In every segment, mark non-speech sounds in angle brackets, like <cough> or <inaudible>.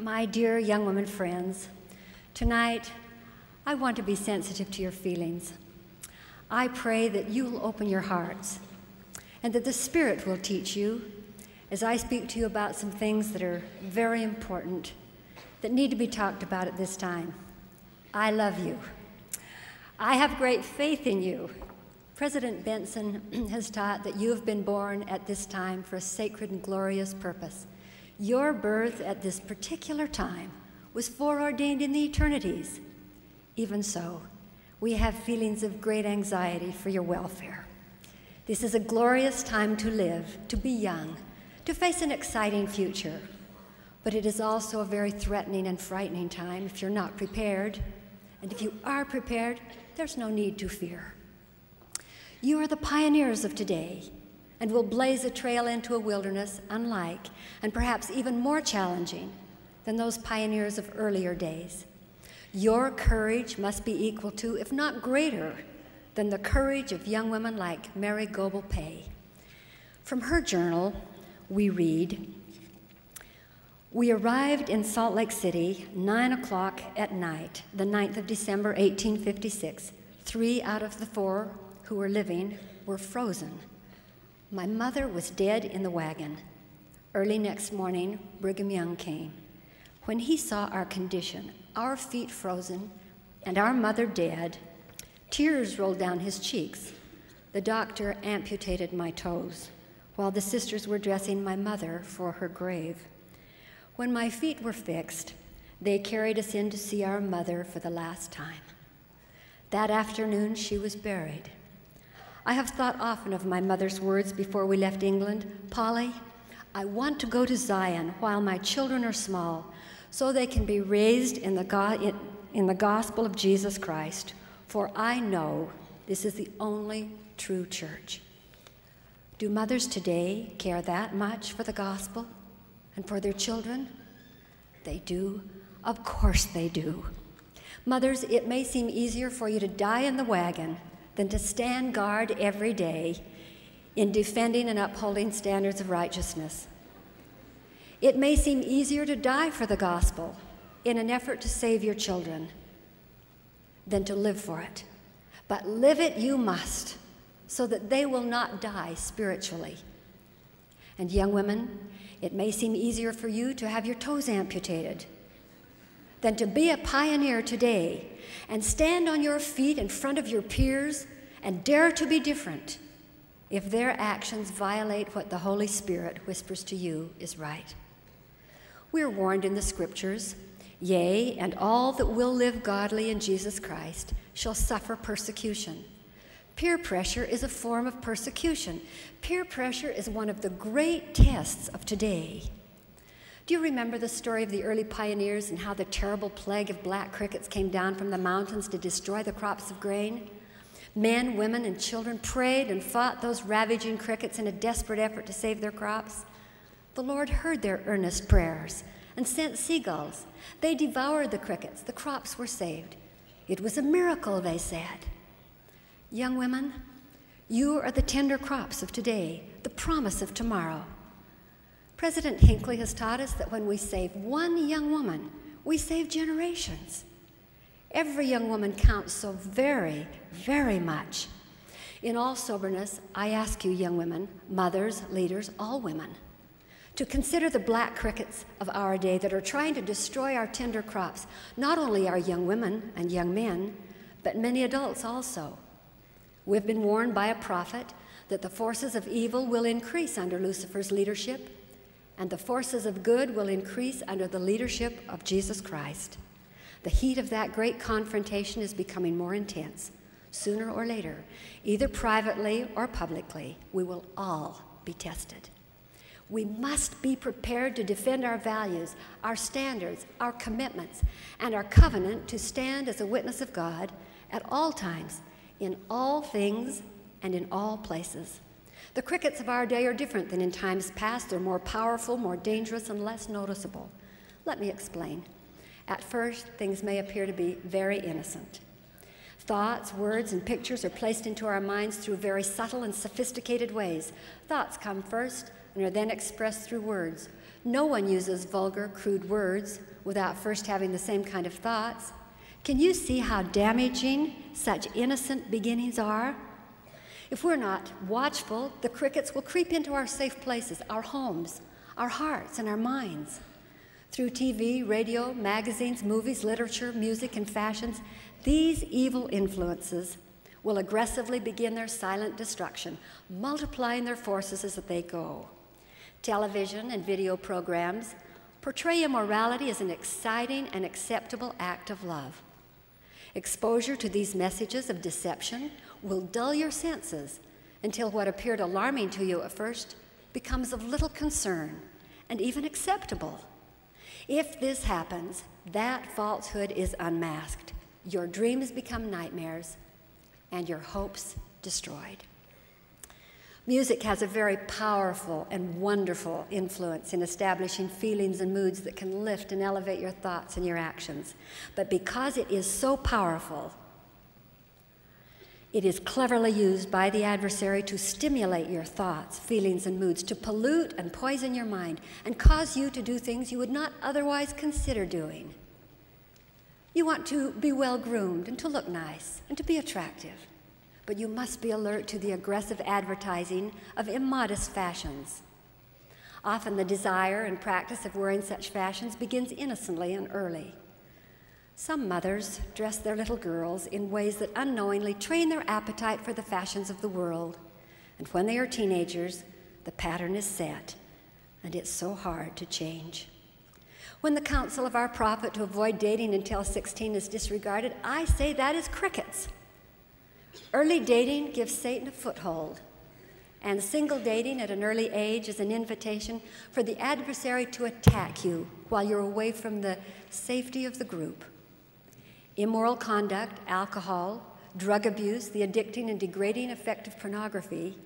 My dear young women friends, tonight I want to be sensitive to your feelings. I pray that you will open your hearts and that the Spirit will teach you as I speak to you about some things that are very important that need to be talked about at this time. I love you. I have great faith in you. President Benson <clears throat> has taught that you have been born at this time for a sacred and glorious purpose. Your birth at this particular time was foreordained in the eternities. Even so, we have feelings of great anxiety for your welfare. This is a glorious time to live, to be young, to face an exciting future. But it is also a very threatening and frightening time if you're not prepared. And if you are prepared, there's no need to fear. You are the pioneers of today and will blaze a trail into a wilderness unlike and perhaps even more challenging than those pioneers of earlier days. Your courage must be equal to, if not greater, than the courage of young women like Mary Goble Pay. From her journal, we read We arrived in Salt Lake City, 9 o'clock at night, the 9th of December, 1856. Three out of the four who were living were frozen. My mother was dead in the wagon. Early next morning, Brigham Young came. When he saw our condition, our feet frozen, and our mother dead, tears rolled down his cheeks. The doctor amputated my toes while the sisters were dressing my mother for her grave. When my feet were fixed, they carried us in to see our mother for the last time. That afternoon, she was buried. I have thought often of my mother's words before we left England Polly, I want to go to Zion while my children are small, so they can be raised in the, go- in the gospel of Jesus Christ, for I know this is the only true church. Do mothers today care that much for the gospel and for their children? They do. Of course they do. Mothers, it may seem easier for you to die in the wagon than to stand guard every day in defending and upholding standards of righteousness. It may seem easier to die for the gospel in an effort to save your children than to live for it. But live it you must, so that they will not die spiritually. And young women, it may seem easier for you to have your toes amputated than to be a pioneer today and stand on your feet in front of your peers and dare to be different if their actions violate what the Holy Spirit whispers to you is right. We are warned in the scriptures, yea, and all that will live godly in Jesus Christ shall suffer persecution. Peer pressure is a form of persecution. Peer pressure is one of the great tests of today. Do you remember the story of the early pioneers and how the terrible plague of black crickets came down from the mountains to destroy the crops of grain? Men, women, and children prayed and fought those ravaging crickets in a desperate effort to save their crops. The Lord heard their earnest prayers and sent seagulls. They devoured the crickets. The crops were saved. It was a miracle, they said. Young women, you are the tender crops of today, the promise of tomorrow. President Hinckley has taught us that when we save one young woman, we save generations. Every young woman counts so very, very much. In all soberness, I ask you, young women, mothers, leaders, all women, to consider the black crickets of our day that are trying to destroy our tender crops, not only our young women and young men, but many adults also. We've been warned by a prophet that the forces of evil will increase under Lucifer's leadership, and the forces of good will increase under the leadership of Jesus Christ. The heat of that great confrontation is becoming more intense. Sooner or later, either privately or publicly, we will all be tested. We must be prepared to defend our values, our standards, our commitments, and our covenant to stand as a witness of God at all times, in all things, and in all places. The crickets of our day are different than in times past. They're more powerful, more dangerous, and less noticeable. Let me explain. At first, things may appear to be very innocent. Thoughts, words, and pictures are placed into our minds through very subtle and sophisticated ways. Thoughts come first, and are then expressed through words. No one uses vulgar, crude words without first having the same kind of thoughts. Can you see how damaging such innocent beginnings are? If we're not watchful, the crickets will creep into our safe places, our homes, our hearts, and our minds. Through TV, radio, magazines, movies, literature, music, and fashions, these evil influences will aggressively begin their silent destruction, multiplying their forces as they go. Television and video programs portray immorality as an exciting and acceptable act of love. Exposure to these messages of deception will dull your senses until what appeared alarming to you at first becomes of little concern and even acceptable. If this happens, that falsehood is unmasked. Your dreams become nightmares and your hopes destroyed. Music has a very powerful and wonderful influence in establishing feelings and moods that can lift and elevate your thoughts and your actions. But because it is so powerful, it is cleverly used by the adversary to stimulate your thoughts, feelings, and moods, to pollute and poison your mind, and cause you to do things you would not otherwise consider doing. You want to be well groomed and to look nice and to be attractive but you must be alert to the aggressive advertising of immodest fashions. Often the desire and practice of wearing such fashions begins innocently and early. Some mothers dress their little girls in ways that unknowingly train their appetite for the fashions of the world. And when they are teenagers, the pattern is set, and it's so hard to change. When the counsel of our prophet to avoid dating until 16 is disregarded, I say that is crickets. Early dating gives Satan a foothold, and single dating at an early age is an invitation for the adversary to attack you while you're away from the safety of the group. Immoral conduct, alcohol, drug abuse, the addicting and degrading effect of pornography,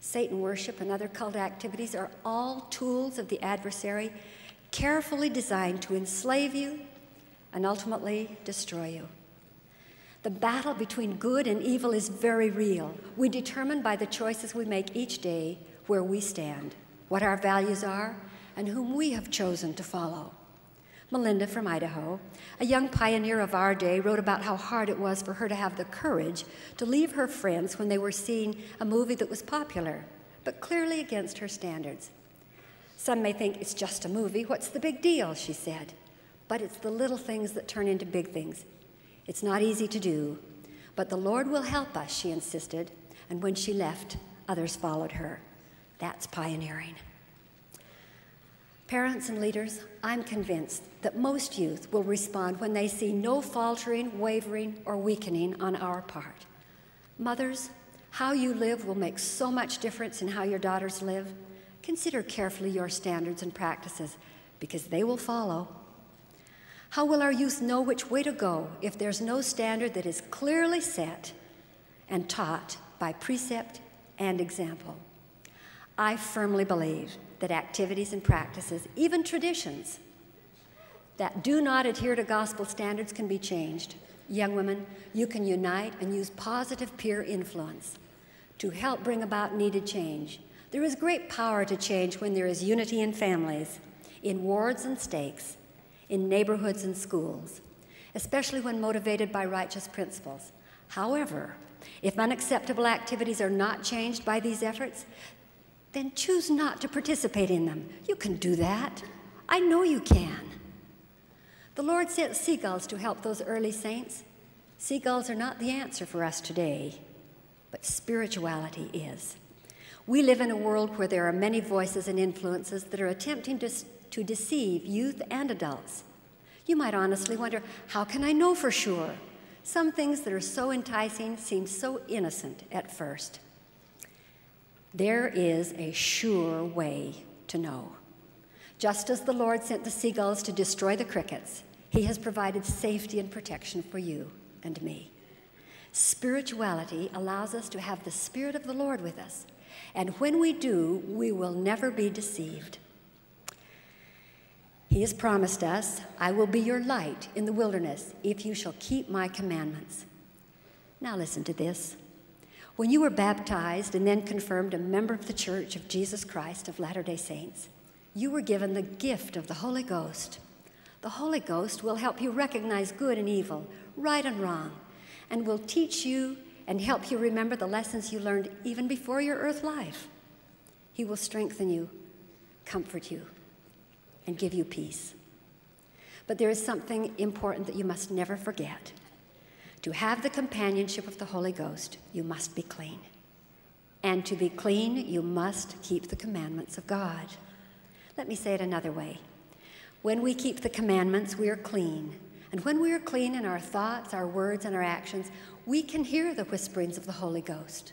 Satan worship, and other cult activities are all tools of the adversary carefully designed to enslave you and ultimately destroy you. The battle between good and evil is very real. We determine by the choices we make each day where we stand, what our values are, and whom we have chosen to follow. Melinda from Idaho, a young pioneer of our day, wrote about how hard it was for her to have the courage to leave her friends when they were seeing a movie that was popular, but clearly against her standards. Some may think it's just a movie. What's the big deal? She said. But it's the little things that turn into big things. It's not easy to do, but the Lord will help us, she insisted, and when she left, others followed her. That's pioneering. Parents and leaders, I'm convinced that most youth will respond when they see no faltering, wavering, or weakening on our part. Mothers, how you live will make so much difference in how your daughters live. Consider carefully your standards and practices because they will follow. How will our youth know which way to go if there's no standard that is clearly set and taught by precept and example? I firmly believe that activities and practices, even traditions, that do not adhere to gospel standards can be changed. Young women, you can unite and use positive peer influence to help bring about needed change. There is great power to change when there is unity in families, in wards and stakes, in neighborhoods and schools, especially when motivated by righteous principles. However, if unacceptable activities are not changed by these efforts, then choose not to participate in them. You can do that. I know you can. The Lord sent seagulls to help those early saints. Seagulls are not the answer for us today, but spirituality is. We live in a world where there are many voices and influences that are attempting to to deceive youth and adults. You might honestly wonder how can I know for sure? Some things that are so enticing seem so innocent at first. There is a sure way to know. Just as the Lord sent the seagulls to destroy the crickets, He has provided safety and protection for you and me. Spirituality allows us to have the Spirit of the Lord with us, and when we do, we will never be deceived. He has promised us, I will be your light in the wilderness if you shall keep my commandments. Now listen to this. When you were baptized and then confirmed a member of the Church of Jesus Christ of Latter day Saints, you were given the gift of the Holy Ghost. The Holy Ghost will help you recognize good and evil, right and wrong, and will teach you and help you remember the lessons you learned even before your earth life. He will strengthen you, comfort you, and give you peace. But there is something important that you must never forget. To have the companionship of the Holy Ghost, you must be clean. And to be clean, you must keep the commandments of God. Let me say it another way. When we keep the commandments, we are clean. And when we are clean in our thoughts, our words, and our actions, we can hear the whisperings of the Holy Ghost.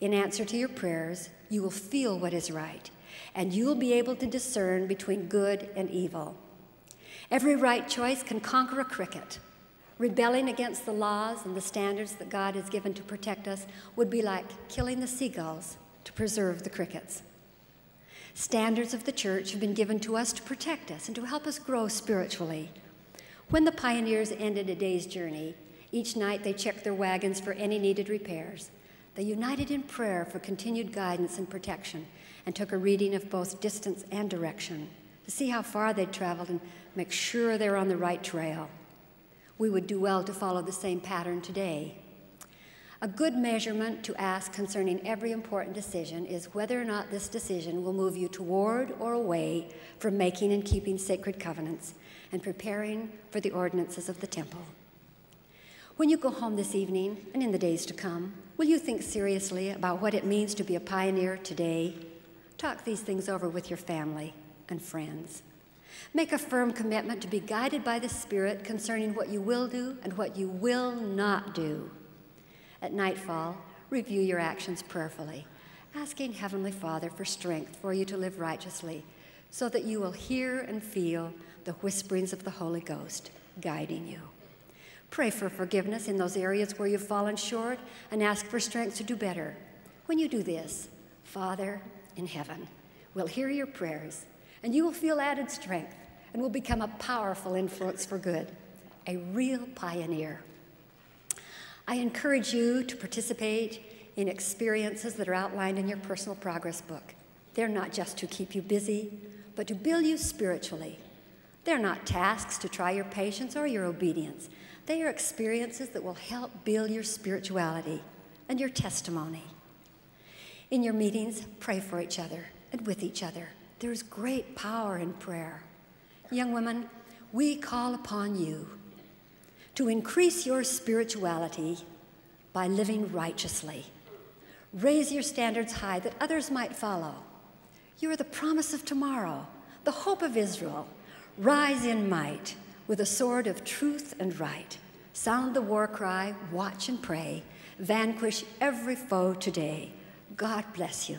In answer to your prayers, you will feel what is right, and you will be able to discern between good and evil. Every right choice can conquer a cricket. Rebelling against the laws and the standards that God has given to protect us would be like killing the seagulls to preserve the crickets. Standards of the church have been given to us to protect us and to help us grow spiritually. When the pioneers ended a day's journey, each night they checked their wagons for any needed repairs. They united in prayer for continued guidance and protection and took a reading of both distance and direction to see how far they'd traveled and make sure they're on the right trail we would do well to follow the same pattern today. A good measurement to ask concerning every important decision is whether or not this decision will move you toward or away from making and keeping sacred covenants and preparing for the ordinances of the temple. When you go home this evening and in the days to come, will you think seriously about what it means to be a pioneer today? Talk these things over with your family and friends. Make a firm commitment to be guided by the Spirit concerning what you will do and what you will not do. At nightfall, review your actions prayerfully, asking Heavenly Father for strength for you to live righteously, so that you will hear and feel the whisperings of the Holy Ghost guiding you. Pray for forgiveness in those areas where you've fallen short and ask for strength to do better. When you do this, Father in heaven will hear your prayers and you will feel added strength and will become a powerful influence for good, a real pioneer. I encourage you to participate in experiences that are outlined in your personal progress book. They're not just to keep you busy, but to build you spiritually. They're not tasks to try your patience or your obedience. They are experiences that will help build your spirituality and your testimony. In your meetings, pray for each other and with each other. There's great power in prayer. Young women, we call upon you to increase your spirituality by living righteously. Raise your standards high that others might follow. You are the promise of tomorrow, the hope of Israel. Rise in might with a sword of truth and right. Sound the war cry, watch and pray. Vanquish every foe today. God bless you.